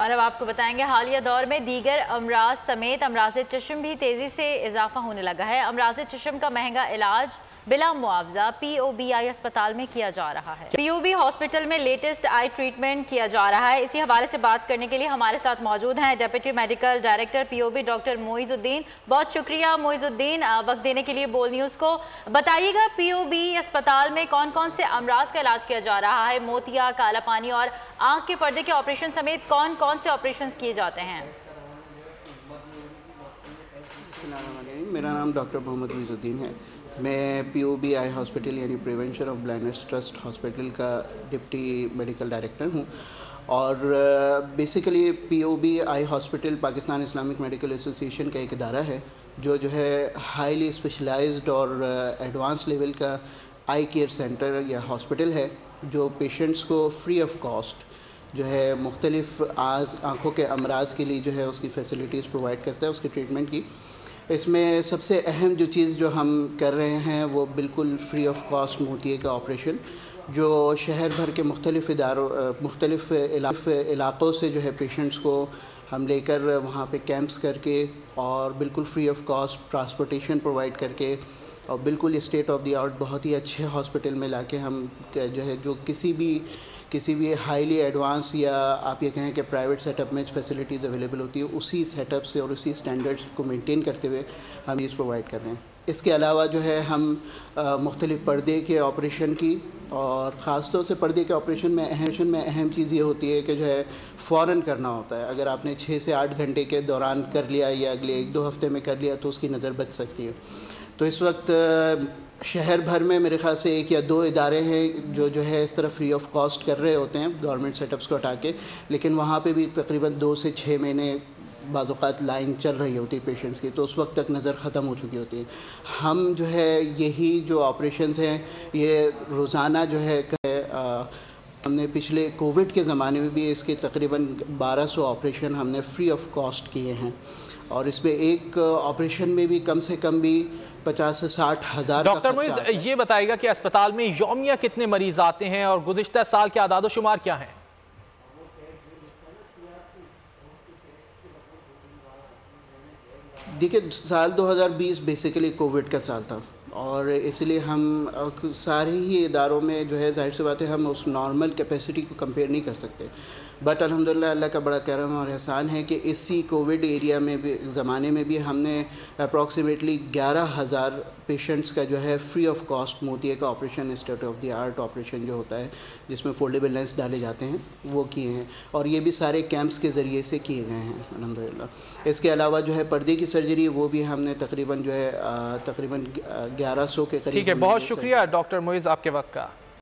और अब आपको बताएँगे हालिया दौर में दीगर अमराज समेत अमराज चशम भी तेज़ी से इजाफा होने लगा है। अमराज चशम का महँगा इलाज, बिला मुआवजा पीओबीआई अस्पताल में किया जा रहा है। पीओबी हॉस्पिटल में लेटेस्ट आई ट्रीटमेंट किया जा रहा है। इसी हवाले से बात करने के लिए हमारे साथ मौजूद हैं deputy medical director POB doctor Moizuddin. बहुत शुक्रिया मोइजुद्दीन वक्त देने के लिए बोल न्यूज़ को। बताइएगा पीओबी अस्पताल में कौन कौन से अमराज का इलाज किया जा रहा है? मोतिया काला पानी और आँख के पर्दे के ऑपरेशन समेत कौन कौन से ऑपरेशन किए जाते हैं? मेरा नाम डॉक्टर मोहम्मद मीजुद्दीन है। मैं P O B I hospital यानी prevention of blindness trust hospital का डिप्टी मेडिकल डायरेक्टर हूँ। और basically P O B I hospital Pakistan Islamic medical association का एक अदारा है, जो जो है हाईली स्पेशलाइज्ड और एडवांस लेवल का आई केयर सेंटर या हॉस्पिटल है, जो पेशेंट्स को फ्री ऑफ़ कॉस्ट जो है मुख्तलिफ़ आज आँखों के अमराज के लिए जो है उसकी फैसिलिटीज़ प्रोवाइड करता है, उसके ट्रीटमेंट की। इसमें सबसे अहम जो चीज़ जो हम कर रहे हैं, वो बिल्कुल फ्री ऑफ़ कॉस्ट मोतिए का ऑपरेशन जो शहर भर के मुख्तलिफ़ इदारों, मुख्तलिफ़ इलाक़ों से जो है पेशेंट्स को हम लेकर वहाँ पे कैंप्स करके और बिल्कुल free of cost transportation provide करके और बिल्कुल स्टेट ऑफ़ द आर्ट बहुत ही अच्छे हॉस्पिटल में लाके हम जो है, जो किसी भी किसी भी हाईली एडवांस या आप ये कहें कि प्राइवेट सेटअप में फैसिलिटीज़ अवेलेबल होती है, उसी सेटअप से और उसी स्टैंडर्ड्स को मेंटेन करते हुए हम ये प्रोवाइड कर रहे हैं। इसके अलावा जो है, हम मुख्तलिफ़ पर्दे के ऑपरेशन की और ख़ास तौर से पर्दे के ऑपरेशन में अहम में अहम चीज़ ये होती है कि जो है फ़ौर करना होता है। अगर आपने छः से आठ घंटे के दौरान कर लिया या अगले एक दो हफ़्ते में कर लिया तो उसकी नज़र बच सकती है। तो इस वक्त शहर भर में मेरे ख्याल से एक या दो इदारे हैं जो जो है इस तरह फ्री ऑफ़ कॉस्ट कर रहे होते हैं गवर्नमेंट सेटअप्स को हटा के। लेकिन वहाँ पे भी तकरीबन दो से छः महीने बाज़ात लाइन चल रही होती है पेशेंट्स की तो उस वक्त तक नज़र ख़त्म हो चुकी होती है। हम जो है यही जो ऑपरेशन हैं, ये रोज़ाना जो है हमने पिछले कोविड के ज़माने में भी इसके तकरीबन 1200 ऑपरेशन हमने फ्री ऑफ़ कॉस्ट किए हैं। और इसमें एक ऑपरेशन में भी कम से कम भी पचास से साठ हज़ार डॉक्टर मुइज ये बताएगा कि अस्पताल में योमिया कितने मरीज़ आते हैं और गुजशत साल के आदाद शुमार क्या हैं? देखिए साल 2020 बेसिकली कोविड का साल था और इसलिए हम सारे ही इदारों में जो है ज़ाहिर सी बात है, हम उस नॉर्मल कैपेसिटी को कंपेयर नहीं कर सकते। बट अलहमदिल्ला अल्लाह का बड़ा करम और एहसान है कि इसी कोविड एरिया में भी, ज़माने में भी हमने अप्रॉक्सीमेटली ग्यारह हज़ार पेशेंट्स का जो है फ्री ऑफ़ कॉस्ट मोतिया का operation state of the art operation जो होता है, जिसमें फोल्डेबल लेंस डाले जाते हैं, वो किए हैं। और ये भी सारे कैंप्स के ज़रिए से किए गए हैं अलहमदिल्ला इसके अलावा जो है पर्दे की सर्जरी वो भी हमने तकरीबन जो है तकरीबन ग्यारह सौ के करीब ठीक है बहुत शुक्रिया डॉक्टर मोइज़ आपके वक्त का।